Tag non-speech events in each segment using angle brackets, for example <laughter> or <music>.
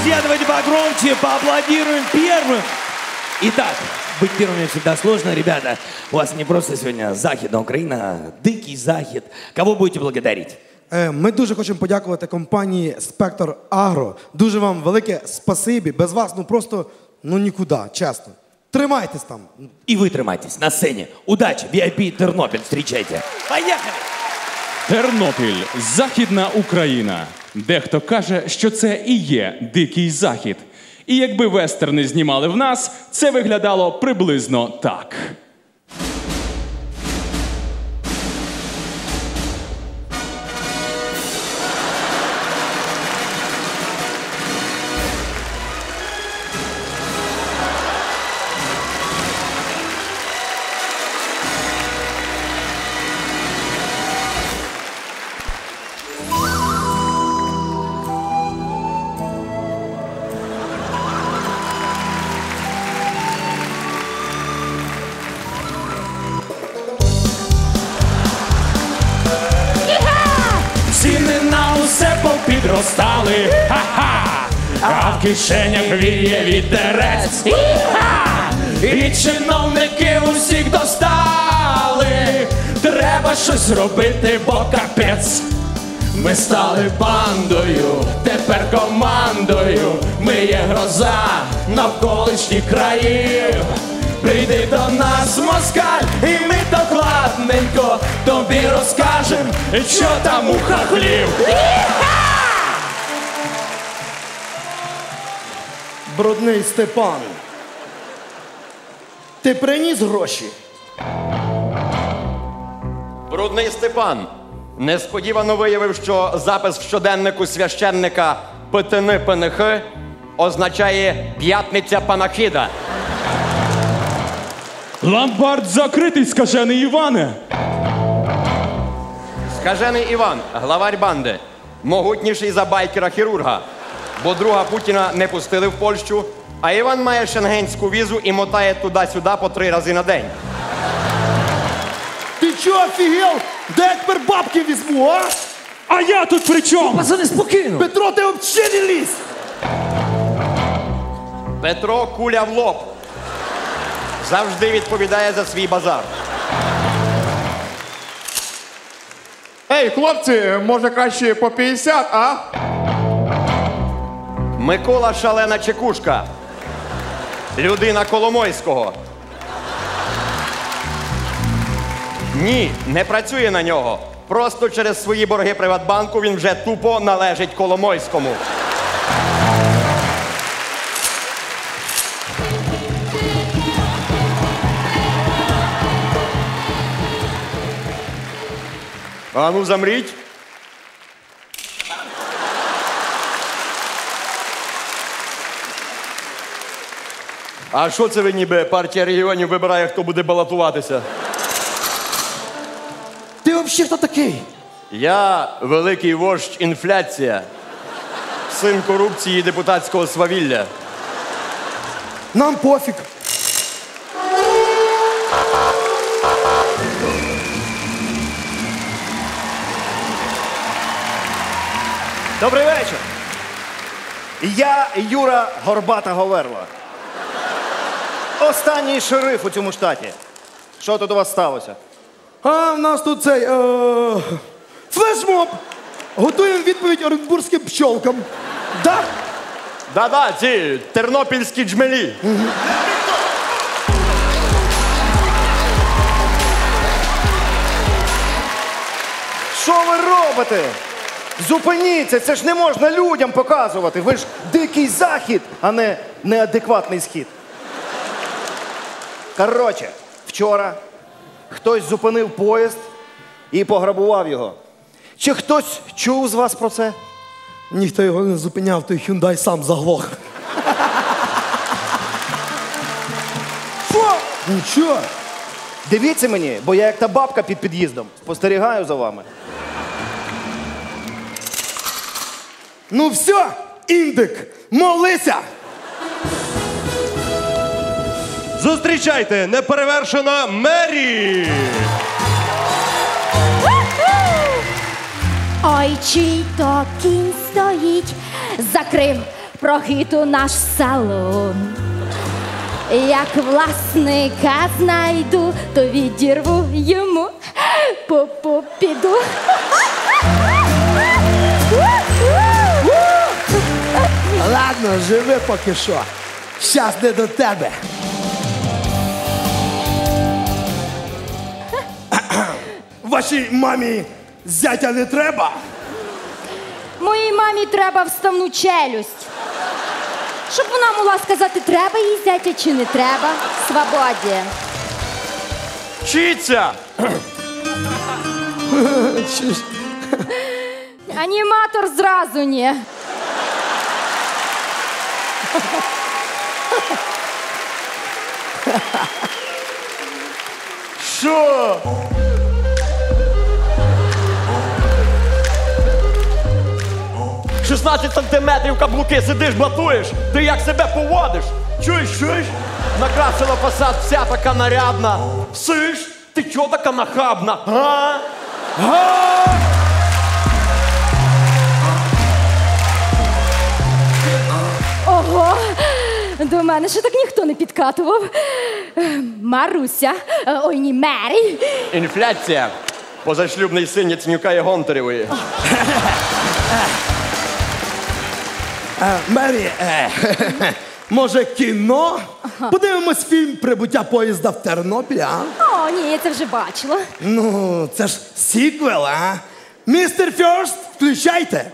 Друзья, давайте погромче, поаплодируем первым. Итак, быть первыми всегда сложно, ребята. У вас не просто сегодня Західна Україна, дикий Захід. Кого будете благодарить? Е, Ми дуже хочемо подякувати компанії Спектр Агро. Дуже вам велике спасибі. Без вас ну просто ну нікуди, чесно. Тримайтесь там. И вы тримайтесь на сцене. Удачи, VIP Тернопіль, встречайте. Поехали! Тернопіль, Західна Україна. Дехто каже, що це і є дикий захід. І якби вестерни знімали в нас, це виглядало приблизно так. Попідростали, ха-ха, а в кишенях віє вітерець. Іха! І чиновники усіх достали. Треба щось робити, бо капець. Ми стали бандою, тепер командою. Ми є гроза навколишніх країв. Прийди до нас, москаль, і ми докладненько тобі розкажем, що там у хахлів. Брудний Степан. Ти приніс гроші? Брудний Степан несподівано виявив, що запис в щоденнику священника Петини Пенихи означає п'ятниця панахіда. Ломбард закритий, скажений Іване. Скажений Іван, главарь банди, могутніший за байкера хірурга, бо друга Путіна не пустили в Польщу, а Іван має шенгенську візу і мотає туди-сюди по три рази на день. Ти чого офігел? Де я тепер бабки візьму, а? А я тут при чому? Пацаны, спокійно. Петро, ти взагалі не лізь! Петро куля в лоб. Завжди відповідає за свій базар. Ей, хлопці, може краще по 50, а? Микола Шалена Чекушка. Людина Коломойського. Ні, не працює на нього. Просто через свої борги Приватбанку він вже тупо належить Коломойському. А ну замріть. А що це ви ніби партія регіонів вибирає, хто буде балотуватися? Ти взагалі хто такий? Я великий вождь інфляція, син корупції і депутатського свавілля. Нам пофіг. Добрий вечір. Я Юра Горбата Говерла. Останній шериф у цьому штаті. Що тут у вас сталося? А в нас тут цей. Е... Флешмоб! Готуємо відповідь оренбурзьким пчолкам. Да? Да-да, ці тернопільські джмелі. Що ви робите? Зупиніться, це ж не можна людям показувати. Ви ж дикий захід, а не неадекватний схід. Коротше, вчора хтось зупинив поїзд і пограбував його. Чи хтось чув з вас про це? Ніхто його не зупиняв, той Hyundai сам заглох. Що? Нічого. Дивіться мені, бо я як та бабка під під'їздом. Спостерігаю за вами. Ну все, індик, молися! Зустрічайте, неперевершена Мері! Ой, чий то кінь стоїть, закрив прохиту наш салон. Як власника знайду, то відірву йому попу піду. Ладно, живи поки що. Щас не до тебе. Вашій мамі зятя не треба. Моїй мамі треба вставну челюсть. Щоб вона могла сказати, треба їй зятя чи не треба. Свободі. Вчіться! Аніматор зразу ні. Що? — 16 сантиметрів каблуки сидиш, блатуєш. Ти як себе поводиш? Чуєш, чуєш? Накрасила фасад, вся така нарядна. Сиш, ти чого така нахабна? Га? Га? Ого! До мене ще так ніхто не підкатував. Маруся, е, ой ні, Мері. Інфляція. Позашлюбний син Яценюка і Гонтаревої. Е, Мері, е, <laughs> може кіно? Подивимось фільм Прибуття поїзда в Тернопіль, а? О, ні, я це вже бачила. Ну, це ж сіквел, а? Містер Фьорст, включайте.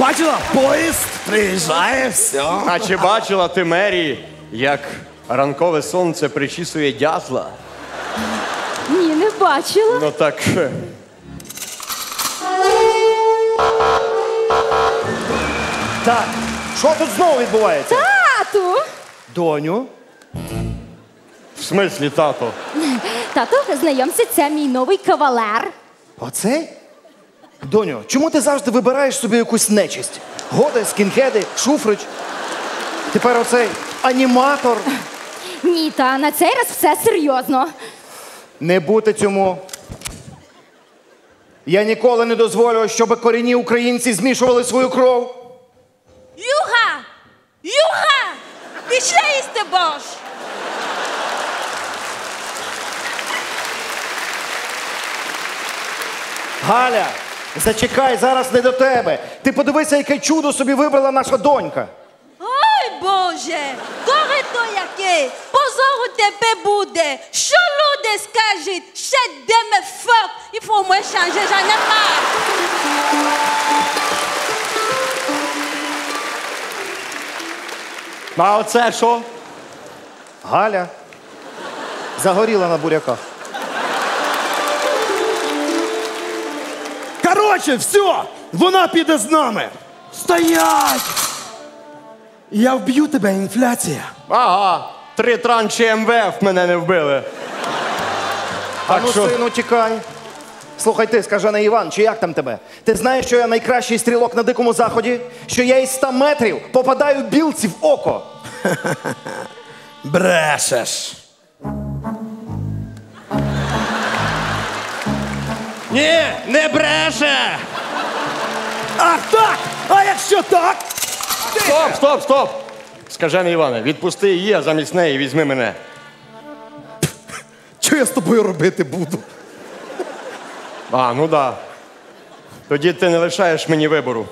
Бачила? Поїзд приїжджає, все. А чи бачила ти Мері, як ранкове сонце причісує дятла? Ні, не бачила. Ну так. Так, що тут знову відбувається? Тату! Доню. В смислі, тато? Тату, знайомся, це мій новий кавалер. Оцей? Доню, чому ти завжди вибираєш собі якусь нечисть? Годи, скінхеди, шуфрич. Тепер оцей аніматор. Ні, та на цей раз все серйозно. Не бути цьому. Я ніколи не дозволю, щоб корінні українці змішували свою кров. Юха! Юха! Пішли їсти борщ! Галя, зачекай, зараз не до тебе. Ти подивися, яке чудо собі вибрала наша донька. Ой, Боже! Горе то яке! Позору тебе буде! Що люди скажуть? Ще деме фок! Il faut moi changer, j'en ai marre! А оце що? Галя загоріла на буряках. Коротше, все, вона піде з нами. Стоять! Я вб'ю тебе, інфляція. Ага, три транші МВФ мене не вбили. А ну, що, сину, тікай. Слухай ти, скажений Іван, чи як там тебе? Ти знаєш, що я найкращий стрілок на дикому заході? Що я із 100 метрів попадаю білці в око. Брешеш. Ні, не бреше! Ах так! А якщо так? стоп, стоп, стоп! Скажений Іване, відпусти її, а замість неї візьми мене. Що я з тобою робити буду? А, ну да. Тоді ти не лишаєш мені вибору.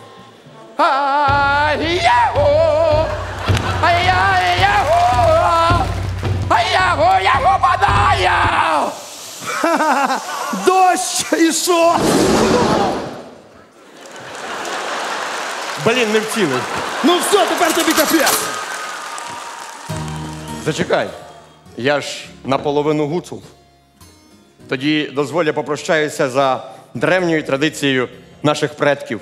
Дощ і що? Блін, не вцілив. Ну все, тепер тобі капець. Зачекай. Я ж наполовину гуцул. Тоді дозволь я попрощаюся за древньою традицією наших предків.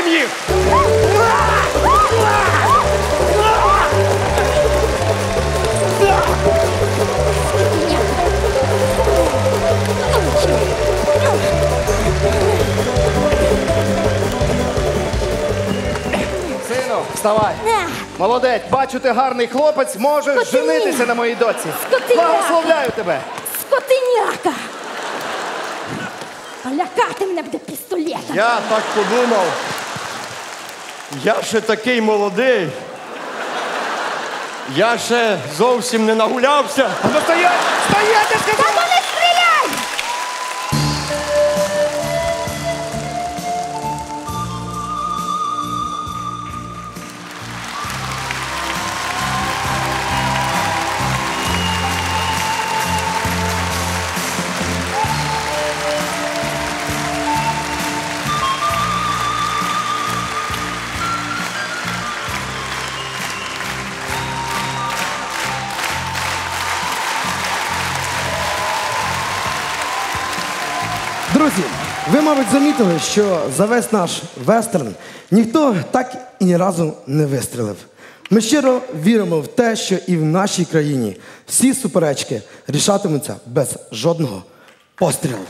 Юра, валим їх! Сину, вставай. Не. Молодець, бачу, ти гарний хлопець, можеш Скотині. женитися на моїй доці. Скотиняка. Благословляю тебе. Скотиняка! А лякати мене буде пістолетом. Я так подумав. Я ще такий молодий. Я ще зовсім не нагулявся. А ну стоять! Стоять, я сказав! Друзі, ви, мабуть, замітили, що за весь наш вестерн ніхто так і ні разу не вистрілив. Ми щиро віримо в те, що і в нашій країні всі суперечки рішатимуться без жодного пострілу.